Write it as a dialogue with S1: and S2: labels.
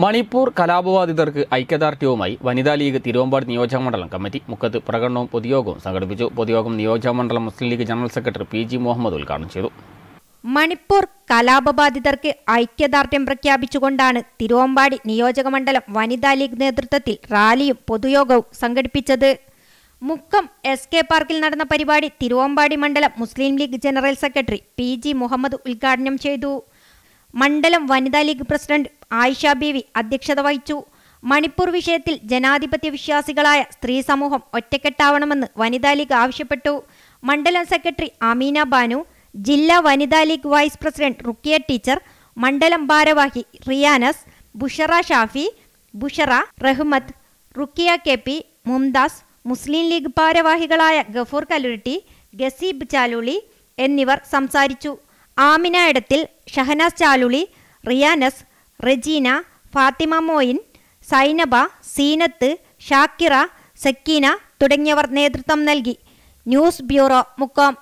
S1: മണിപ്പൂർ കലാപബാധിതർക്ക് ഐക്യദാർഢ്യവുമായി വനിതാ ലീഗ് തിരുവമ്പാട് നിയോജക മണ്ഡലം കമ്മിറ്റി മുക്കത്ത് പ്രകടനവും പൊതുയോഗവും സംഘടിപ്പിച്ചു. പൊതുയോഗം നിയോജക മണ്ഡലം Muslim League general secretary P G Muhammad ഉദ്ഘാടനം ചെയ്തു.
S2: മണിപ്പൂർ കലാപബാധിതർക്ക് ഐക്യദാർഢ്യം പ്രഖ്യാപിച്ചുകൊണ്ടാണ് തിരുവമ്പാടി നിയോജക മണ്ഡലം വനിതാ ലീഗ് നേതൃത്വത്തിൽ റാലിയും പൊതുയോഗവും സംഘടിപ്പിച്ചത്. മുക്കം എസ് കെ പാർക്കിൽ നടന്ന പരിപാടി തിരുവമ്പാടി മണ്ഡലം Muslim League general secretary P G Muhammad ഉദ്ഘാടനം ചെയ്തു. മണ്ഡലം വനിതാ ലീഗ് പ്രസിഡന്റ് ആയിഷ ബീവി അധ്യക്ഷത വഹിച്ചു. മണിപ്പൂർ വിഷയത്തിൽ ജനാധിപത്യ വിശ്വാസികളായ സ്ത്രീ സമൂഹം ഒറ്റക്കെട്ടാവണമെന്ന് വനിതാ ലീഗ് ആവശ്യപ്പെട്ടു. മണ്ഡലം സെക്രട്ടറി അമീന ബാനു ജില്ലാ Vanitha League vice president Rukkiya teacher മണ്ഡലം ഭാരവാഹി Riyanas Bushra Shafi Bushra Rahmath ruqyah K P Mumtaz Muslim league ഭാരവാഹികളായ ഗഫൂർ കലുരട്ടി ഗസീബ് ചാലുളി എന്നിവർ സംസാരിച്ചു. ആമിന ഇടത്തിൽ ഷഹനാസ് ചാലുളി റിയാനസ് റെജീന ഫാത്തിമ മോയിൻ സൈനബ സീനത്ത് ഷാക്കിറ സക്കീന തുടങ്ങിയവർ നേതൃത്വം നൽകി. News bureau Mukkam.